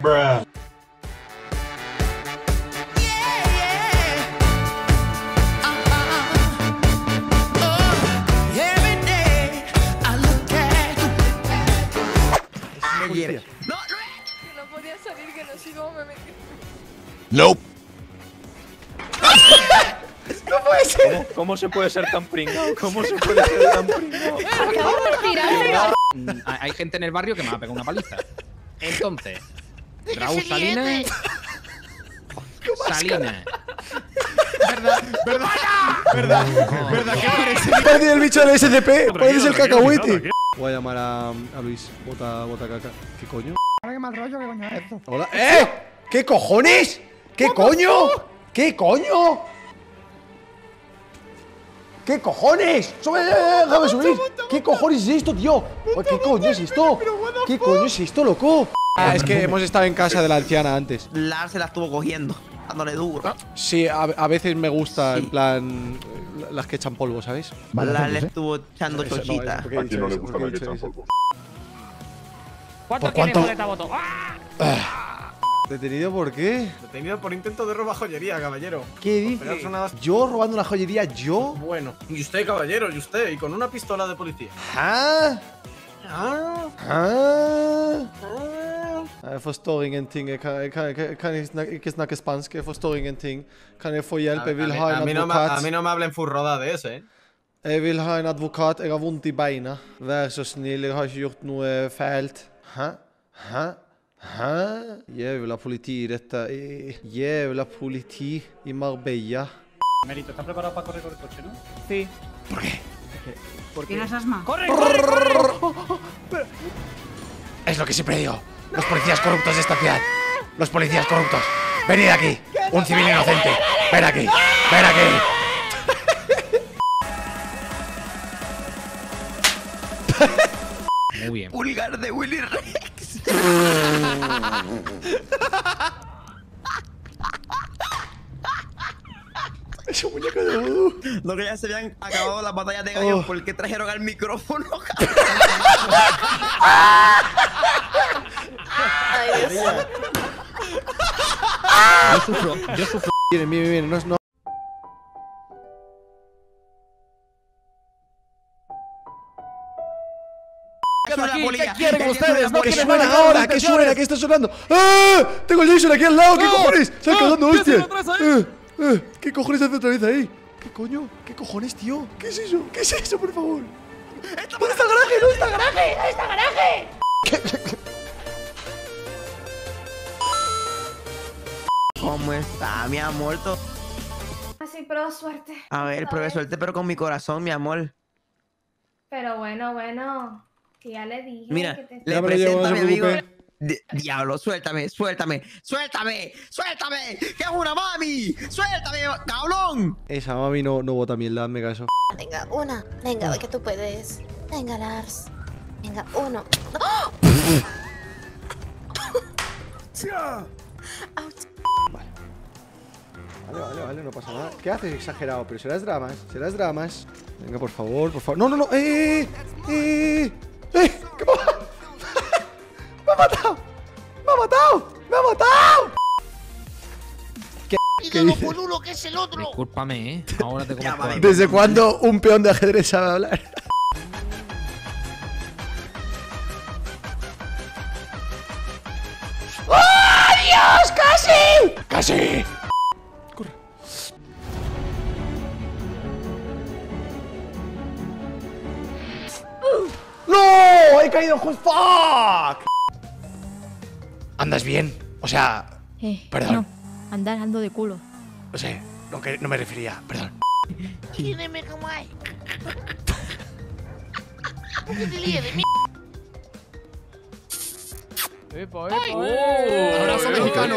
Bruh. No, podía salir, que no sé cómo me metí. Nope. no puede ser. ¿Cómo, ¿Cómo, se puede ser tan pringado? ¿Cómo se puede ser tan pringado? Acabo de tirar. Hay gente en el barrio que me va a pegar una paliza. Entonces, Raúl Salinas. Salinas. ¿Verdad? ¿Verdad? ¿Verdad? ¿Verdad? ¿Qué parece? Parece el bicho del SCP. Pareces el cacahuete. Voy a llamar a, a Luis. Bota, bota caca. ¿Qué coño? Qué mal rollo, qué coño es esto. Hola. ¡Eh! ¿Qué cojones? ¿Qué coño? ¿Qué coño? ¿Qué cojones? ¡Sube! eh, ¡Déjame subir! ¿Qué cojones es esto, tío? ¿Qué coño es esto? ¿Qué coño es esto, loco? Ah, es que hemos estado en casa de la anciana antes. Lars se la estuvo cogiendo, dándole duro. Sí, a, a veces me gusta, en plan, las que echan polvo, ¿sabes? Lars le estuvo echando Eso no, chochita. ¿por? ¿Por? ¿Cuánto ¿Por quieres cuánto? boleta voto? ¡Ah! ¿Detenido por qué? Detenido por intento de roba joyería, caballero. ¿Qué dices? ¿Yo robando una joyería? ¿Yo? Bueno. Y usted, caballero, y usted, y con una pistola de policía. ¿Ah? Ah, Ah? Jeg forstår ingenting. Jeg kan, jeg kan, jeg kan, ikke, snakke, ikke snakke spansk. Jeg forstår ingenting. Kan jeg få hjelp? Jeg vil ha en a mí no me, advokat. a mí no me hablen furroda de ese, eh. Jeg vil ha en advokat. Jeg har vondt i beina. Vær så snill, jeg har ikke gjort noe fælt. Hæ? Hæ? Hæ? Jævla politi i dette Jævla politi i Marbella. Merito, ¿estás preparado para correr con el coche, no? Sí. ¿Tienes asma? ¡Corre, corre, corre! Es lo que siempre digo. Los policías corruptos de esta ciudad. Los policías corruptos. Venid aquí. Un civil inocente. Ven aquí. Ven aquí. Muy bien. Pulgar de Willy Rex. Ese muñeco de vudú. No que ya se habían acabado las batallas de gallos Oh. porque trajeron al micrófono. Ay, Dios. Yo sufro, yo sufro. Miren, miren, miren. No, es- no. ¿Qué quieren ustedes? No ¿Qué quieren suena ahora? ¿Qué suena? ¿Qué está sonando? ¡Ah! Tengo el Jason aquí al lado. ¿Qué cojones? ¡Están cagando ¿qué haces atrás ahí? Eh, ¿Qué cojones hace otra vez ahí? ¿Qué coño? ¿Qué cojones, tío? ¿Qué es eso? ¿Qué es eso, por favor? ¿Dónde está el garaje? ¿Dónde está el garaje? ¿Dónde está el garaje? ¿Cómo está, mi amor? Así, pero suerte. A ver, pruebe suerte, pero con mi corazón, mi amor. Pero bueno, bueno. Que ya le dije. Mira, que te- le presento a mi amigo. Diablo, suéltame, suéltame, suéltame, suéltame, que es una mami, suéltame, cabrón. Esa mami no, no bota mierda, hazme caso. Venga, una. Venga, ve que tú puedes. Venga, Lars. Venga, uno. Vale, vale, vale, no pasa nada. ¿Qué haces exagerado? Pero serás dramas, serás dramas. Venga, por favor, por favor. No, no, no. ¡Eh! ¡Eh! ¡Eh! ¿Qué me ha ¡Me ha matado! ¡Me ha matado! ¡Me ha matado! ¿Qué, ¿qué dices? Discúlpame, ¿eh? Ahora te Ya, conozco. vale. algo. ¿Desde cuándo un peón de ajedrez sabe hablar? ¡Oh, Dios! ¡Casi! ¡Casi! Corre. ¡No! ¡He caído! ju- ¡Fuck! ¿Andas bien? O sea, Eh, Perdón. No, andar ando de culo. no sé, no, que, no me refería, perdón. ¡Abrazo mexicano!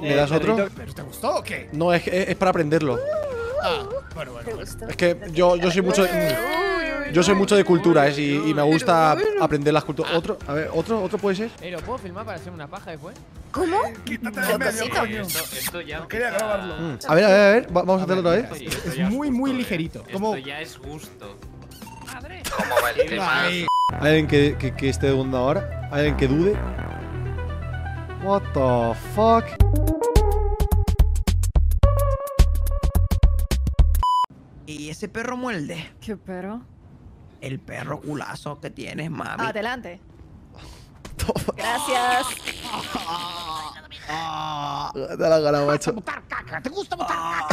¿Me das otro? ¿Pero te gustó o qué? No, es, es, es para aprenderlo. Ah, bueno, bueno. ¿Te gustó? Es que yo, yo soy mucho. Yo soy mucho de culturas y, y me gusta aprender las culturas. ¿Otro? A ver, ¿otro? ¿Otro puede ser? Eh, ¿lo puedo filmar para hacer una paja después? ¿Cómo? Quítate de medio, coño. Esto ya. Quería grabarlo. Mm. A ver, a ver, a ver. va- Vamos a hacerlo otra vez. Es muy, muy ligerito. Como... Esto ya es gusto. ¿Cómo va el tema? Ay, ¿Hay alguien que, que, que esté dudando ahora? ¿Hay alguien que dude? What the fuck? Y ese perro muerde. ¿Qué perro? El perro culazo que tienes, mami. Adelante. Gracias. Te la ganado, macho. Botar caca, ¿te gusta botar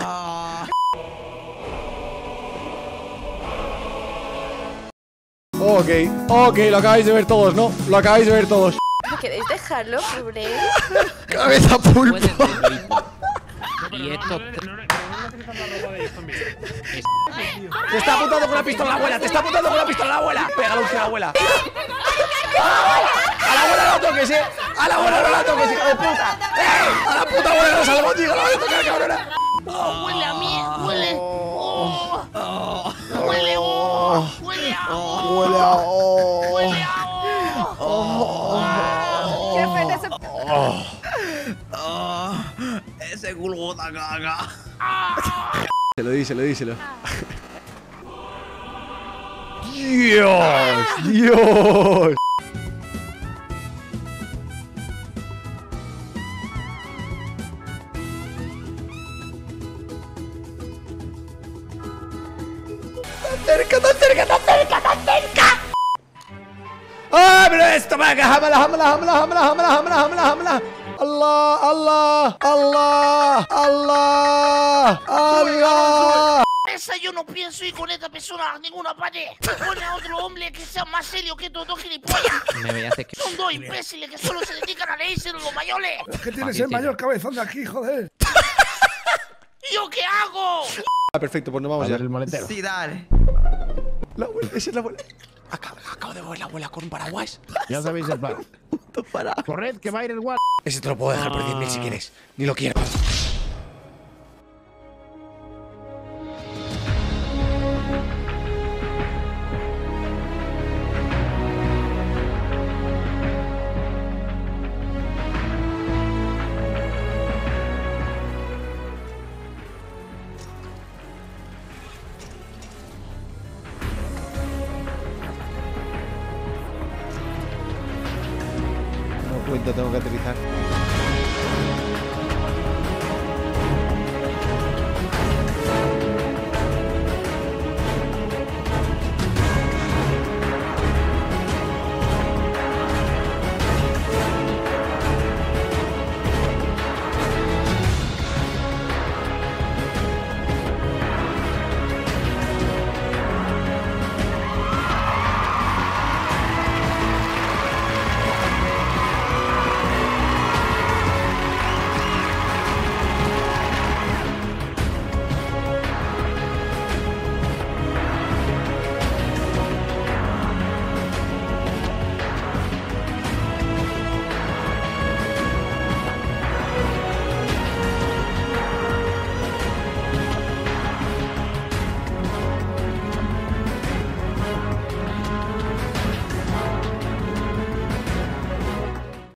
ah. Ok, ok, lo acabáis de ver todos, ¿no? Lo acabáis de ver todos. ¿Queréis dejarlo, pobre? Cabeza pulpo. Esto. Te está apuntando con una pistola la abuela, te está apuntando con una pistola la abuela. Pégale un a la abuela. A la abuela no la toques, eh. A la abuela no la toques, hijo de puta. ¡Eh! A la puta abuela no salgo, digo, la voy a tocar, cabrona. Huele a mí, huele. Oh, huele, oh, huele a. oh, Huele a. oh. Huele a. oh. Qué pena ese. Ah, ese culo bota caca. Díselo, díselo, díselo. Ah. Dios, Dios. ¡Tan cerca, tan cerca, tan cerca, tan cerca! ¡Ah, pero esto! ¡Venga, jámala, jámala, jámala, jámala, jámala, jámala, jámala! ¡Allah, Allah, Allah, Allah, Allah! Esa yo no pienso ir con esta persona a ninguna parte. Pone a otro hombre que sea más serio que estos dos gilipollas. Me veías que. Son dos imbéciles que solo se dedican a leerse los mayores. ¿Qué tienes el mayor cabezón de aquí, joder? ¿Yo qué hago? Ah, perfecto, pues nos vamos ya. el maletero. Sí, dale. La abuela, esa es la abuela. Acabo, acabo de ver la abuela con un paraguas. Ya sabéis el plan. Para. Corred, que va a ir el guardia. Ese te lo puedo dejar por 10.000 si quieres. Ni lo quiero. विद्यतों का था